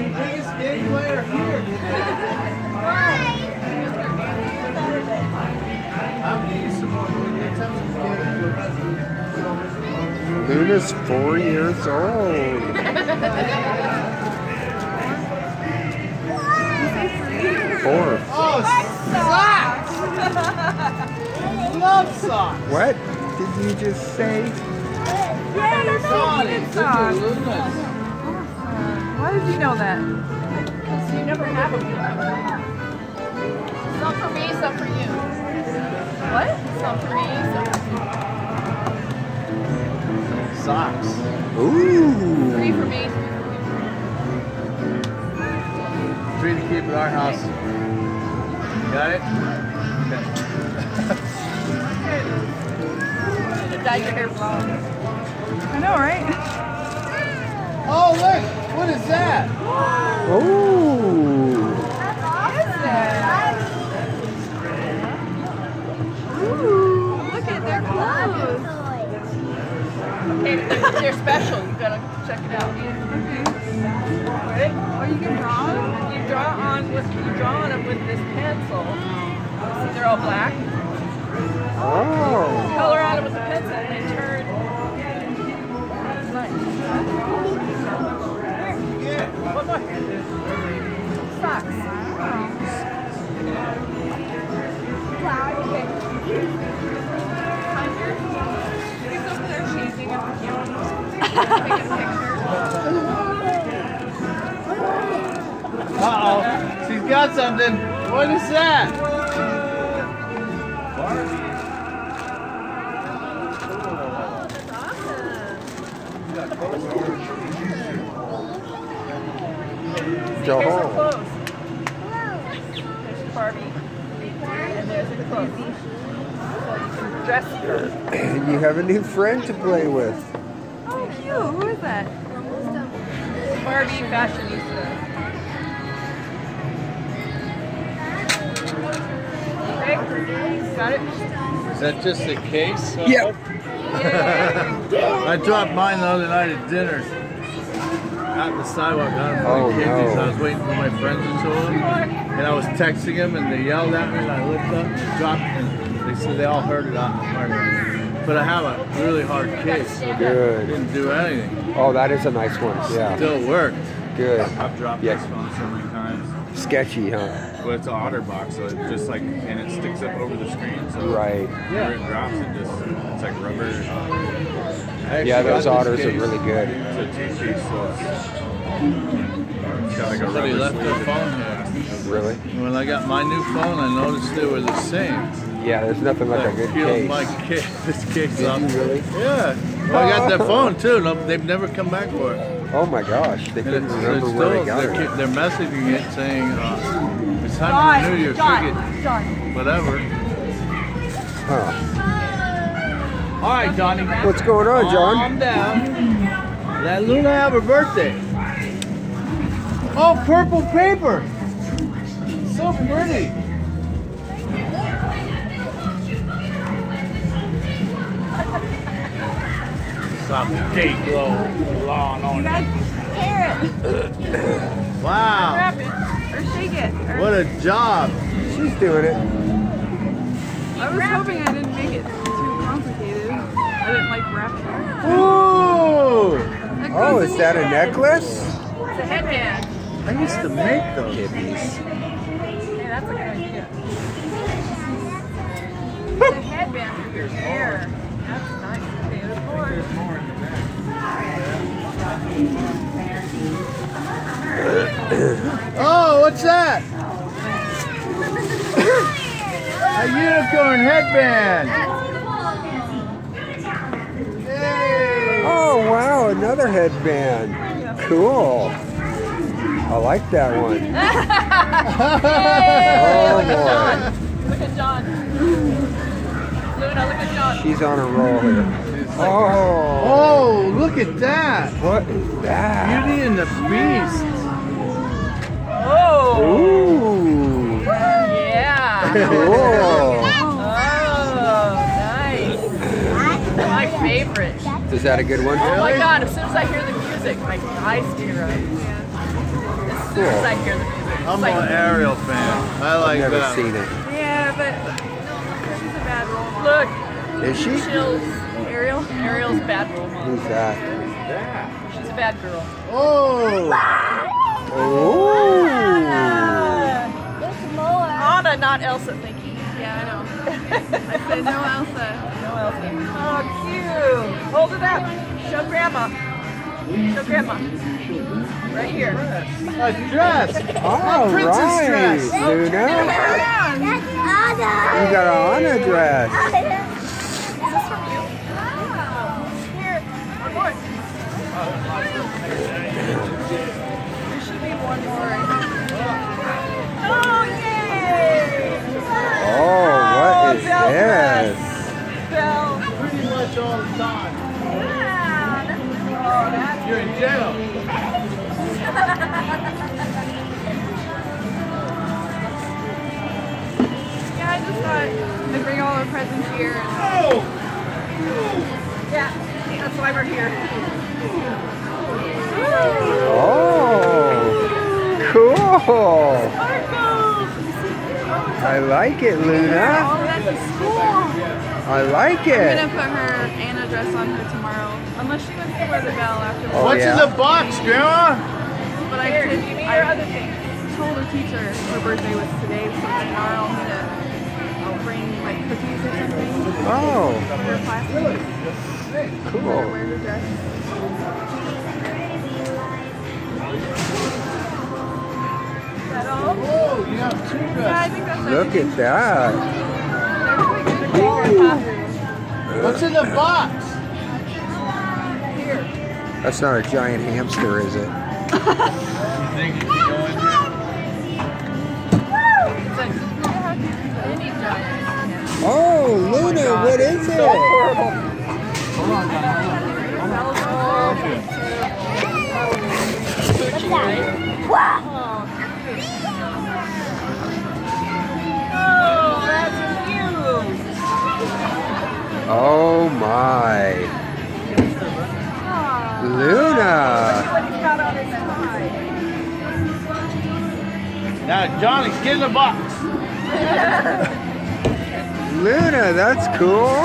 Biggest game player here. Luna's four years old. Four. Oh, socks! Love socks! What did you just say? Donnie, look at Luna's. Why did you know that? Because You never have them. Some for me, some for you. What? Some for me, some for you. Socks. Ooh. Three for me. Three to keep at our house. Got it? Should have your hair blonde. I know, right? Oh, look! What is that? Clothes. Okay, they're, special. You gotta check it out. Ready? Oh, you can draw? You draw on with you draw on them with this pencil. See, they're all black. Oh. Color on them with the pencil, and turn. Uh-oh. She's got something. What is that? Here's her Doll. clothes. There's Barbie. And there's her clothes. So you can dress her. You have a new friend to play with. Oh, cute. Who is that? Barbie fashionista. Okay, got it? Is that just a case? Yep. I dropped mine the other night at dinner. Out in the sidewalk on for Oh, the kids. no. I was oh, waiting for my friends to show up. And I was texting them and they yelled at me and I looked up and dropped and they said they all heard it out in the park. But I have a really hard case, so it Good. didn't do anything. Oh, that is a nice one. Yeah. Still worked. Good. I've dropped Yeah. this phone so many times. Sketchy, huh? Well, it's an OtterBox, so it just like, and it sticks up over the screen, so Right. whenever it drops, it just, it's like rubber. I Yeah, those otters are really good. It's a two-piece, so it's, it's got like a Somebody rubber left their phone here. Really? When I got my new phone, I noticed they were the same. Yeah, there's nothing like a I good peeled case. my case, this case Did off. you really? Yeah. Well, I got their phone too. No, they've never come back for it. Oh my gosh, they And couldn't it's, remember it's where they got they're, it. they're messaging it saying, uh, it's time to renew your ticket, John. whatever. Huh. All right, Johnny. What's going on, John? Calm down. Let Luna have her birthday. Oh, purple paper. So pretty. Some day glow lawn on You it. guys tear it. Wow. Wrap it. Or shake it. Or What a job. She's doing it. I was hoping I didn't make it too complicated. I didn't like wrap it. Ooh. Oh, is in that a your- necklace? It's a headband. I used to make those. Hippies. Hey, that's a good idea. It's a headband for your hair. That's nice. Okay, there's more. Oh, what's that? a unicorn headband. Oh, wow, another headband. Cool. I like that one. Oh boy. Look at John. Luna, look at John. She's on a roll here. Oh. Oh, look at that! What is that? Beauty and the Beast. Oh, Ooh. yeah. Cool. Oh, nice. My favorite. Is that a good one? Oh my god, as soon as I hear the music, my eyes tear up. As soon as I hear the music. I'm It's like, an Ariel fan. I like Never that. seen it. Yeah, but she's a bad role model. look, Is she? chills. Ariel. Ariel's bad role model. Who's that? She's a bad girl. Oh! Ah! Oh. Anna, not Elsa, thank you. Yeah, I know. I said. No Elsa. Cute. Hold it up. Show grandma. Show grandma. Right here. A dress! All princess right, dress. Luna. You got an Anna dress. You're in jail. Yeah, I just thought I'd bring all our presents here. And Oh! Yeah, that's why we're here. Oh, cool. I like it, Luna. all that to school. I like it. I'm gonna put her Anna dress on her tomorrow. Unless she wants to wear the Belle afterwards. Oh, What's in the box, Grandma? But I Here, could, give me I your other thing. told her teacher her birthday was today, so tomorrow I'm gonna I'll bring like cookies or something Oh, for her classmates. cool. Wear her dress. Is that all? Oh, you have two Yeah, I think that's Look at that. That. What's in the box? That's not a giant hamster, is it? think you can go in here? It's a mini giant. Oh, Luna, what is it? Now, Johnny, get in the box. Luna, that's cool.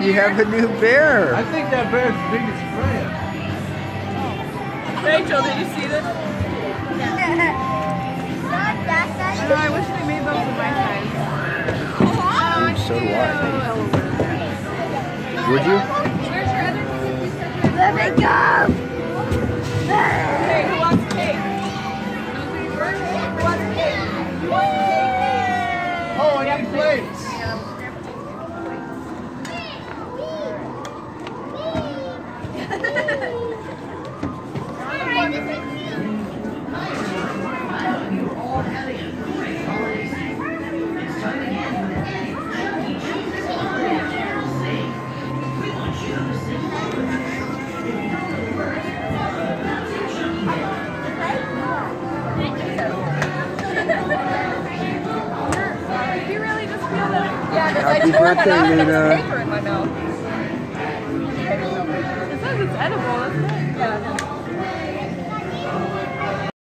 You have a new bear. I think that bear's as big as Freya. Rachel, did you see this? I oh, I wish they made those in my size. Ooh, so do I. Would you? Hey, Yeah, because I that birthday,